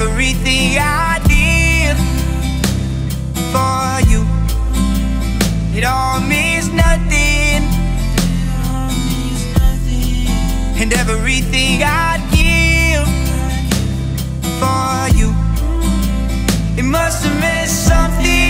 everything I did for you. It all means nothing. And everything I give for you, it must have meant something.